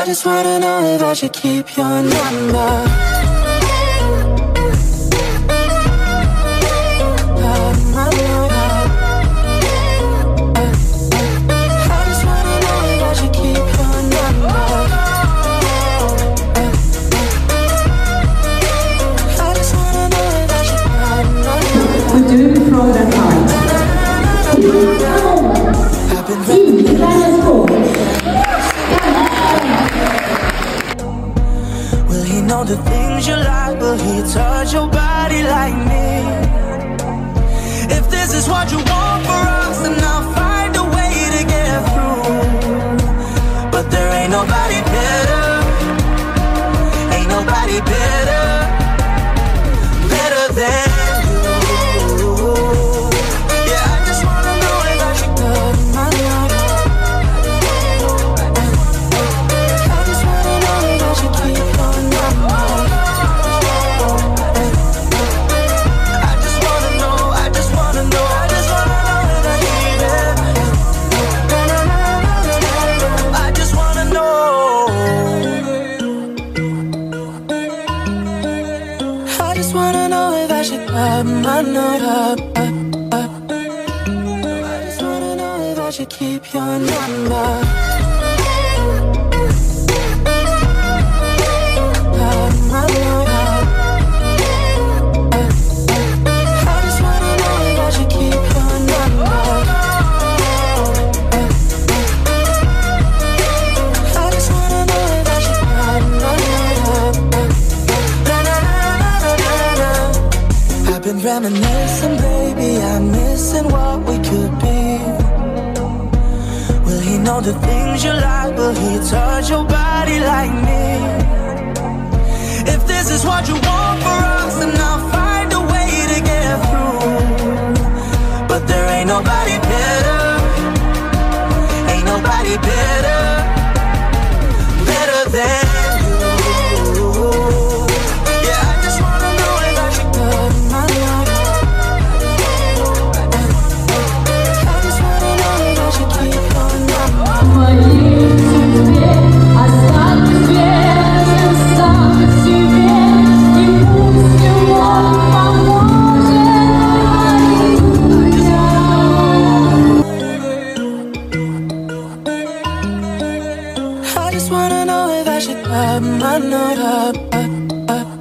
I just wanna know if I should keep your number. I just wanna know Know the things you like? but he touch your body like me? If this is what you want for us, then I'll find a way to get through. But there ain't nobody better. Ain't nobody better. Better than I. I just wanna know if I should keep your number. Reminiscing, baby. I'm missing what we could be. Will he know the things you like? Will he touch your body like me? If this is what you want for us, then I'll find a way to get through. But there ain't nobody better. Ain't nobody. Better I just wanna know if I should cut my number.